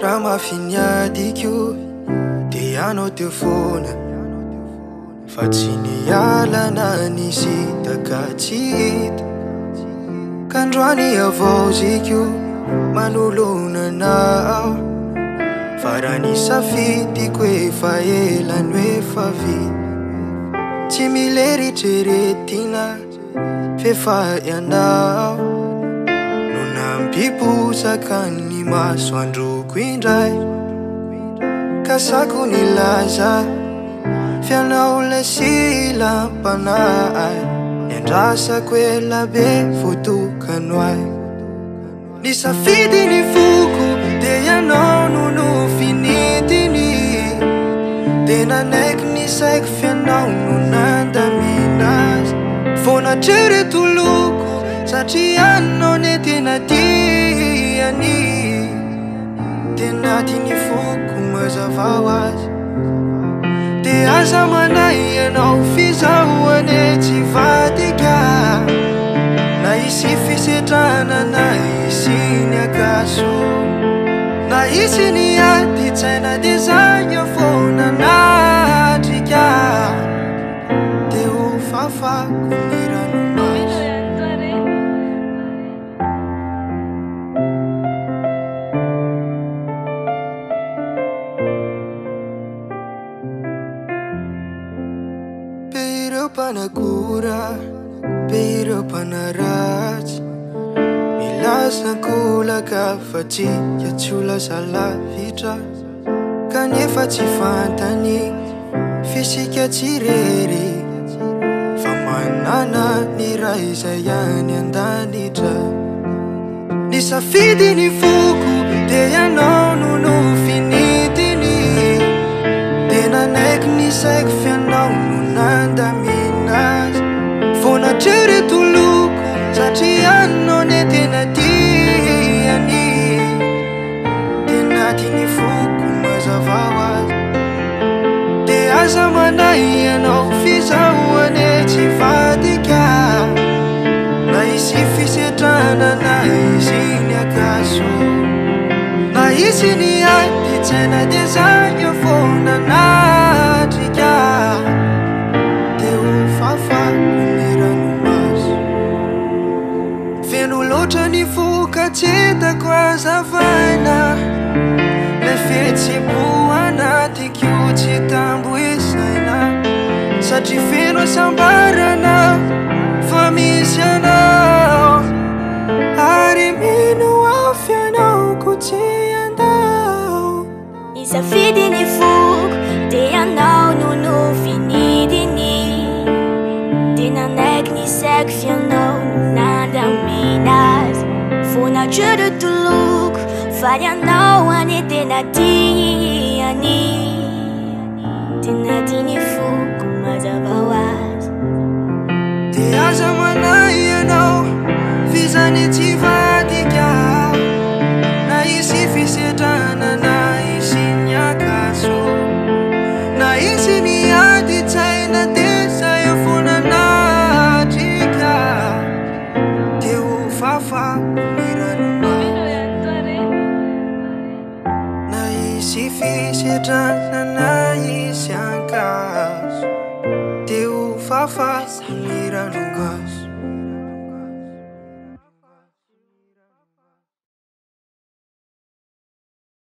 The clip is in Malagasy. raha mafyniadyko de ianao te fona fa tsy nialana ni sitaka tsy hta kandroany avao zay keo manolonanao fara ny safity ko efa ela no efa vi tsy mileritreretina fefay anao no nampiposaka ny maso androko indray kasako ny laza fianao la sylampana ai ny andrasa ko elabe votokanoay anaiko ni saiko fianao no nandaminaazy vonatrerytoloko satria aninao ne tena tyiany de nati ny foko mazavaho azy de aza manay hianao fizahoane tsy vadika na hisy fisetrahna na isi ny agaso na isy ny adytsaina deza beireo -panakora beireo -panaratsy milazinakolaka fatsika tsy olazalavitra kanefa tsy fantany fisika tsirery anany rah izay any andanitra ny safidy ny foko di ianao no no finitiny tenanaiko ni saiko fianaomno nandaminaazy vonatrerytoloko satria any no ne tena tyany te natiny foko nazavamazy de aza mana isy ny haipisaina de za voo nanatry ka de fafa no merano mazo feno loatra ny voka tsitako azavaina la feritsibo anaty ko tsy tambo isaina satri feno sambarana famisyan afidine vok de anao nonofinidine de nanekny sekfianao nada menas vo natere tlok varanao ane te natiani setra nanai siagas deu fafas amirarongas